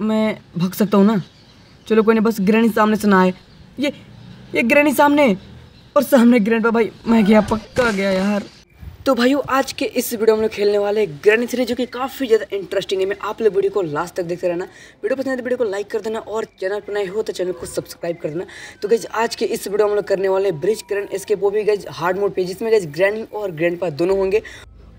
मैं भाग सकता हूँ ना? चलो कोई नहीं, बस ग्रैनी सामने से ना आए। ये ये ग्रैनी सामने। और सामने ग्रैंड भाई, मैं गया, पक्का गया यार। तो भाइयों, आज के इस वीडियो में खेलने वाले ग्रैनी थ्री जो कि काफ़ी ज़्यादा इंटरेस्टिंग है। मैं आप लोग वीडियो को लास्ट तक देखते रहना। वीडियो पसंद है तो वीडियो को लाइक कर देना और चैनल पर नए हो तो चैनल को सब्सक्राइब कर देना। तो गैज आज के इस वीडियो में हम लोग करने वाले ब्रिज करन इसके वो भी गैज हार्ड मोड पे जिसमें गैज ग्रैनी और ग्रैंड दोनों होंगे।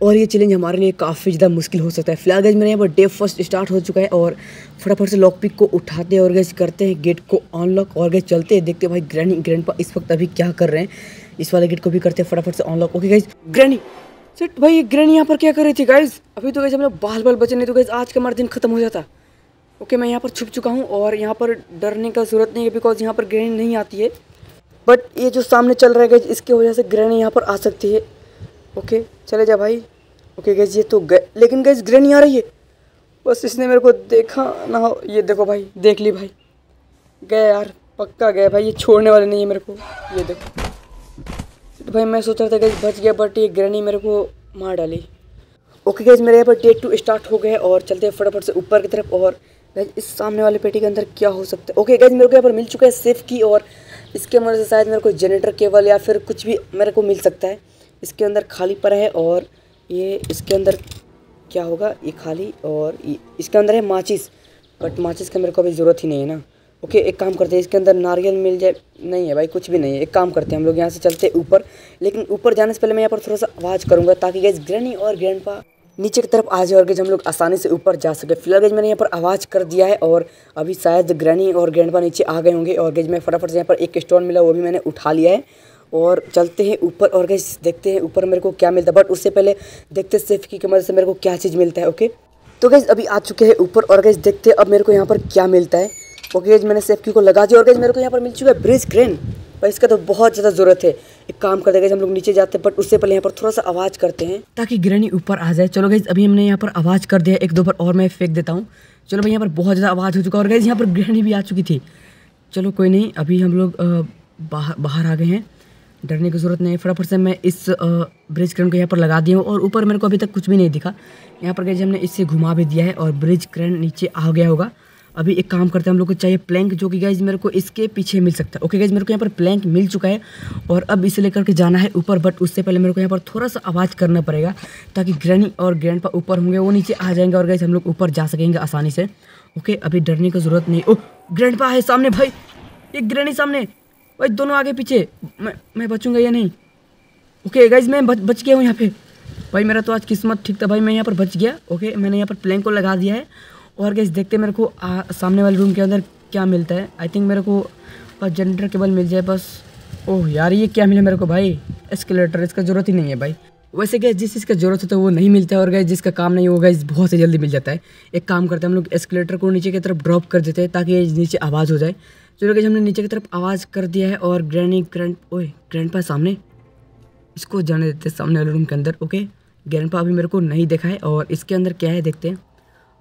और ये चैलेंज हमारे लिए काफ़ी ज़्यादा मुश्किल हो सकता है। फ़िलहाल गैज मेरे यहाँ पर डे फ़र्स्ट स्टार्ट हो चुका है और फटाफट से लॉक पिक को उठाते हैं और गैस करते हैं गेट को अनलॉक और गैस चलते हैं, देखते हैं भाई ग्रैनी ग्रैंड इस वक्त अभी क्या कर रहे हैं। इस वाले गेट को भी करते हैं, फटाफट से unlock okay guys granny set भाई ये ग्रैनी यहाँ पर क्या कर रही थी गाइज़ अभी तो गैस हम लोग बाल बाल बचे नहीं तो गैस आज का हमारा दिन खत्म हो जाता। ओके मैं यहाँ पर छुप चुका हूँ और यहाँ पर डरने का ज़रूरत नहीं है बिकॉज़ यहाँ पर ग्रैनी नहीं आती है। बट ये जो सामने चल रहा है गैस इसकी वजह से ग्रैनी यहाँ पर आ सकती है। ओके, चले जा भाई। ओके गैस ये तो गए लेकिन गैस ग्रैनी आ रही है। बस इसने मेरे को देखा, ना हो, ये देखो भाई, देख ली भाई। गए यार, पक्का गए भाई, ये छोड़ने वाले नहीं है मेरे को। ये देखो। तो भाई मैं सोच रहा था गैस बच गया बट ये ग्रैनी मेरे को मार डाली। ओके गैस मेरे यहाँ पर डे टू स्टार्ट हो गए और चलते हैं फटाफट से ऊपर की तरफ़ और गैस इस सामने वाले पेटी के अंदर क्या हो सकता है? ओके गैस मेरे को यहाँ पर मिल चुका है सेफ़ की और इसके मदद से शायद मेरे को जनरेटर केबल या फिर कुछ भी मेरे को मिल सकता है। इसके अंदर खाली पर है और ये इसके अंदर क्या होगा? ये खाली और इसके अंदर है माचिस। बट माचिस का मेरे को अभी ज़रूरत ही नहीं है ना। ओके, एक काम करते हैं, इसके अंदर नारियल मिल जाए। नहीं है भाई, कुछ भी नहीं है। एक काम करते हैं, हम लोग यहाँ से चलते हैं ऊपर। लेकिन ऊपर जाने से पहले मैं यहाँ पर थोड़ा सा आवाज़ करूँगा ताकि गैस ग्रैनी और ग्रैंड नीचे की तरफ़ आ जाए और गैज हम लोग आसानी से ऊपर जा सके। फ़िलहाल गैज मैंने यहाँ पर आवाज़ कर दिया है और अभी शायद ग्रैनी और ग्रैंडपा नीचे आ गए होंगे। और गैज मैं फटाफट से यहाँ पर एक स्टोन मिला, वो भी मैंने उठा लिया है। और चलते हैं ऊपर और गैस देखते हैं ऊपर मेरे को क्या मिलता है। बट उससे पहले देखते सेफ़ की मदद से मेरे को क्या चीज़ मिलता है ओके तो गैस अभी आ चुके हैं ऊपर और गैस देखते हैं अब मेरे को यहाँ पर क्या मिलता है। ओके गैस मैंने सेफ़ की लगा दिया और गैस मेरे को यहाँ पर मिल चुका है ब्रिज क्रेन पर इसका तो बहुत ज़्यादा ज़रूरत है। एक काम करते गए हम लोग नीचे जाते हैं बट उससे पहले यहाँ पर थोड़ा सा आवाज़ करते हैं। ताकि ग्रहणी ऊपर आ जाए। चलो गई अभी हमने यहाँ पर आवाज़ कर दिया, एक दो बार और मैं फेंक देता हूँ। चलो भाई, यहाँ पर बहुत ज़्यादा आवाज़ हो चुका और गई यहाँ पर ग्रहणी भी आ चुकी थी। चलो कोई नहीं, अभी हम लोग बाहर बाहर आ गए हैं। डरने की ज़रूरत नहीं फटाफट से मैं इस ब्रिज क्रैन को यहाँ पर लगा दिया हूँ और ऊपर मेरे को अभी तक कुछ भी नहीं दिखा। यहाँ पर गए हमने इससे घुमा भी दिया है और ब्रिज क्रैन नीचे आ गया होगा। अभी एक काम करते हैं हम लोग को चाहिए प्लैंक जो कि गाइज़ मेरे को इसके पीछे मिल सकता है। ओके गाइज़ मेरे को यहाँ पर प्लैंक मिल चुका है और अब इसे लेकर के जाना है ऊपर बट उससे पहले मेरे को यहाँ पर थोड़ा सा आवाज़ करना पड़ेगा ताकि ग्रैनी और ग्रैंड ऊपर होंगे, वो नीचे आ जाएँगे और गाइज़ हम लोग ऊपर जा सकेंगे आसानी से। ओके अभी डरने की ज़रूरत नहीं। ओ ग्रैंड है सामने भाई। एक ग्रैनी सामने। भाई दोनों आगे पीछे। मैं मैं बचूँगा या नहीं? ओके गाइज़ मैं बच बच गया हूँ यहाँ पे। भाई मेरा तो आज किस्मत ठीक था। भाई मैं यहाँ पर बच गया। ओके मैंने यहाँ पर प्लैंक को लगा दिया है। और गैस देखते मेरे को आ, सामने वाले रूम के अंदर क्या मिलता है। आई थिंक मेरे को बस जनरेटर केबल मिल जाए बस। ओह यार ये क्या मिला मेरे को भाई? एस्केलेटर इसका ज़रूरत ही नहीं है भाई। वैसे गैस जिस चीज़ का ज़रूरत होता है वो नहीं मिलता है। और गैस जिसका काम नहीं होगा इस बहुत ही जल्दी मिल जाता है। एक काम करते हैं हम लोग एस्केलेटर को नीचे की तरफ़ ड्रॉप कर देते हैं ताकि नीचे आवाज़ हो जाए। चलो गैस हमने नीचे की तरफ़ आवाज़ कर दिया है और ग्रैनी, ग्रैंड, ओए ग्रैंड पा सामने। इसको जाने देते हैं सामने वाले रूम के अंदर, ओके? ग्रैंड पा अभी मेरे को नहीं देखा है और इसके अंदर क्या है देखते हैं।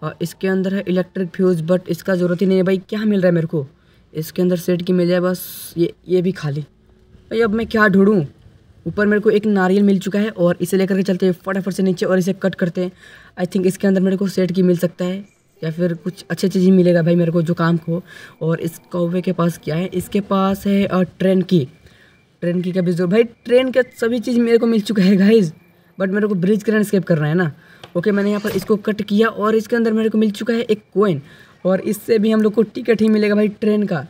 और इसके अंदर है इलेक्ट्रिक फ्यूज़ बट इसका ज़रूरत ही नहीं है भाई, क्या मिल रहा है मेरे को? इसके अंदर सेट की मिल जाए, बस ये ये भी खाली। भाई अब मैं क्या ढूंढूँ? ऊपर मेरे को एक नारियल मिल चुका है और इसे लेकर के चलते हैं फटाफट से नीचे और इसे कट करते हैं। आई थिंक इसके अंदर मेरे को सेट की मिल सकता है। या फिर कुछ अच्छे चीज़ मिलेगा भाई मेरे को जो काम को। और इस कौवे के पास क्या है? इसके पास है ट्रेन की। ट्रेन की का भी भाई ट्रेन का सभी चीज़ मेरे को मिल चुका है गाइज़ बट मेरे को ब्रिज करना स्केप करना है ना। ओके मैंने यहाँ पर इसको कट किया और इसके अंदर मेरे को मिल चुका है एक कोइन और इससे भी हम लोग को टिकट ही मिलेगा भाई ट्रेन का।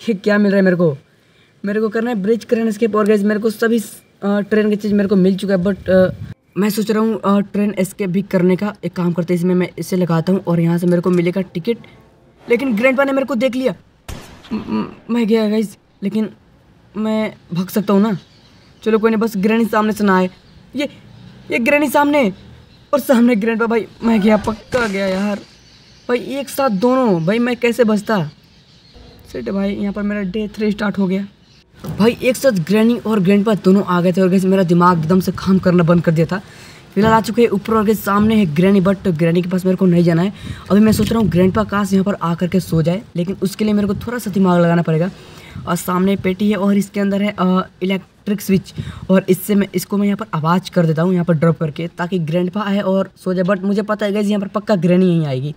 ये क्या मिल रहा है मेरे को? मेरे को करना है ब्रिज करना स्केप और मेरे को सभी ट्रेन की चीज़ मेरे को मिल चुका है बट मैं सोच रहा हूँ ट्रेन स्केप भी करने का एक काम करते इसमें मैं इसे लगाता हूँ और यहाँ से मेरे को मिलेगा टिकट लेकिन ग्रैंड ने मेरे को देख लिया। मैं गया गाइज़ लेकिन मैं भाग सकता हूँ ना? चलो कोई नहीं, बस ग्रैनी सामने से ना आए। ये ये ग्रैनी सामने। और सामने ग्रैंड भाई, मैं गया, पक्का गया यार। भाई, एक साथ दोनों। भाई, मैं कैसे बचता? सेट भाई, यहाँ पर मेरा डे थ्री स्टार्ट हो गया। भाई, एक साथ ग्रैनी और ग्रैंड दोनों आ गए थे और गैस मेरा दिमाग एकदम से काम करना बंद कर दिया था। फ़िलहाल आ चुके हैं, ऊपर और के सामने है ग्रैनी बट ग्रैनी के पास मेरे को नहीं जाना है। अभी मैं सोच रहा हूँ ग्रैंड पा काश यहाँ पर आकर के सो जाए, लेकिन उसके लिए मेरे को थोड़ा सा दिमाग लगाना पड़ेगा। और सामने पेटी है और इसके अंदर है इलेक्ट्रिक स्विच और इससे मैं, इसको मैं यहाँ पर आवाज़ कर देता हूँ, यहाँ पर ड्रॉप करके, ताकि ग्रैंड आए और सो जाए। बट मुझे पता है गैस यहाँ पर पक्का ग्रैनी यहीं आएगी।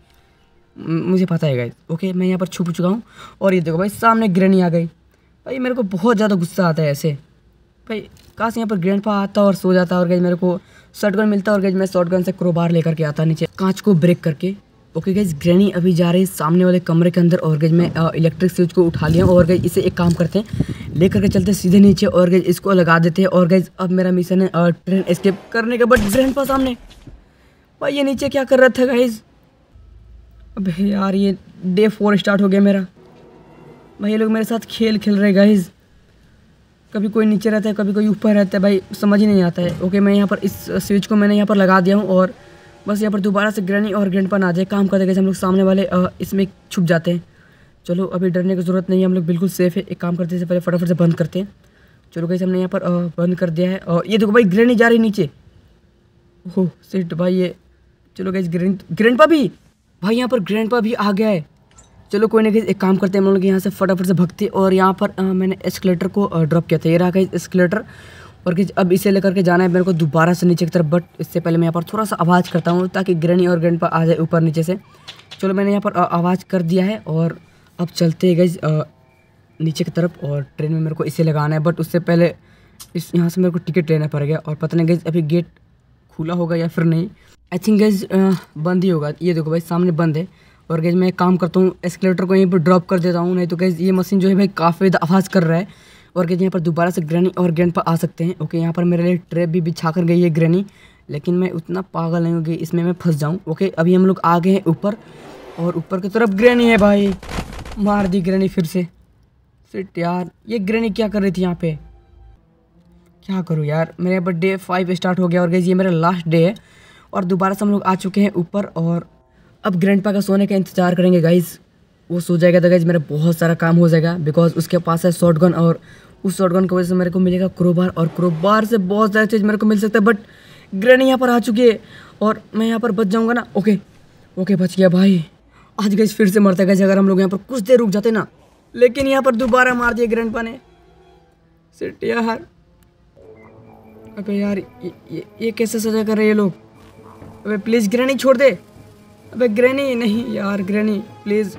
मुझे पता है गाइज़ ओके मैं यहाँ पर छुप चुका हूँ। और ये देखो भाई, सामने ग्रैनी आ गई। भाई, मेरे को बहुत ज़्यादा गुस्सा आता है ऐसे। भाई, काश यहाँ पर ग्रैंड पा आता और सो जाता और गैज मेरे को शॉर्ट मिलता और गैज मैं शॉर्ट से क्रोबार लेकर के आता नीचे, कांच को ब्रेक करके। ओके गैज ग्रैनी अभी जा रही है सामने वाले कमरे के अंदर और गैज मैं इलेक्ट्रिक स्विच को उठा लिया और गैज इसे एक काम करते हैं, लेकर के चलते सीधे नीचे और गैज इसको लगा देते हैं और गैज अब मेरा मिशन है ट्रेन एस्केप करने का बट ग्रैंड पा सामने। भाई, ये नीचे क्या कर रहा था गाइज़ अबे यार, ये डे फोर स्टार्ट हो गया मेरा। भाई लोग मेरे साथ खेल खेल रहे गाइज़ कभी कोई नीचे रहता है, कभी कोई ऊपर रहता है, भाई, समझ ही नहीं आता है। ओके मैं यहाँ पर इस स्विच को मैंने यहाँ पर लगा दिया हूँ और बस यहाँ पर दोबारा से ग्रैनी और ग्रैंड पर आ जाए, काम करते कैसे हम लोग सामने वाले इसमें छुप जाते हैं। चलो, अभी डरने की ज़रूरत नहीं है, हम लोग बिल्कुल सेफ़ है। एक काम करते से पहले फटाफट से बंद करते हैं। चलो कैसे हमने यहाँ पर बंद कर दिया है। और ये देखो भाई ग्रैनी जा रही नीचे। ओह सिट भाई, ये चलो गैस ग्रैंड ग्रैंड भी भाई, यहाँ पर ग्रैंड भी आ गया है। चलो कोई ना गैस एक काम करते हैं हम लोग यहाँ से फटाफट से भगते और यहाँ पर अ, मैंने एस्केलेटर को ड्रॉप किया था। ये रहा गैस एस्केलेटर और गैस अब इसे लेकर के जाना है मेरे को दोबारा से नीचे की तरफ़ बट इससे पहले मैं यहाँ पर थोड़ा सा आवाज़ करता हूँ ताकि ग्रैनी और ग्रैंड आ जाए ऊपर नीचे से। चलो मैंने यहाँ पर आवाज़ कर दिया है और अब चलते हैं गैस नीचे की तरफ़ और ट्रेन में मेरे को इसे लगाना है बट उससे पहले इस यहाँ से मेरे को टिकट लेना पड़ेगा और पता नहीं गैस अभी गेट खुला होगा या फिर नहीं। आई थिंक गैस बंद ही होगा। ये देखो भाई सामने बंद है। और गैस मैं एक काम करता हूँ एस्केलेटर को यहीं पर ड्रॉप कर देता हूँ, नहीं तो गैस ये मशीन जो है भाई काफ़ी आवाज़ कर रहा है। और गैस यहाँ पर दोबारा से ग्रैनी और ग्रैंड पर आ सकते हैं। ओके, यहाँ पर मेरे लिए ट्रैप भी बिछा कर गई है ग्रैनी लेकिन मैं उतना पागल नहीं हूँ कि इसमें मैं फंस जाऊँ। ओके, अभी हम लोग आ गए हैं ऊपर, और ऊपर की तरफ़ ग्रैनी है भाई। मार दी ग्रैनी फिर से। सिट यार, ये ग्रैनी क्या कर रही थी यहाँ पे? क्या करूँ यार, मेरे यहाँ पर डे फाइव स्टार्ट हो गया और गैस ये मेरा लास्ट डे है। और दोबारा से हम लोग आ चुके हैं ऊपर और अब ग्रैंडपा का सोने का इंतज़ार करेंगे गाइज़ वो सो जाएगा तो गाइज़ मेरा बहुत सारा काम हो जाएगा बिकॉज़ उसके पास है शॉर्ट गन और उस शॉर्ट गन की वजह से मेरे को मिलेगा क्रोबार और क्रोबार से बहुत सारी चीज़ मेरे को मिल सकता है बट ग्रैनी यहाँ पर आ चुकी है और मैं यहाँ पर बच जाऊँगा ना। ओके ओके बच गया भाई। आज गैस फिर से मरता गैस अगर हम लोग यहाँ पर कुछ देर रुक जाते ना। लेकिन यहाँ पर दोबारा मार दिया ग्रैंडपा ने। सिट यार। अबे यार ये ये, ये कैसे सजा कर रहे हैं ये लोग? अबे प्लीज़ ग्रैनी छोड़ दे। अबे ग्रैनी नहीं यार ग्रैनी प्लीज़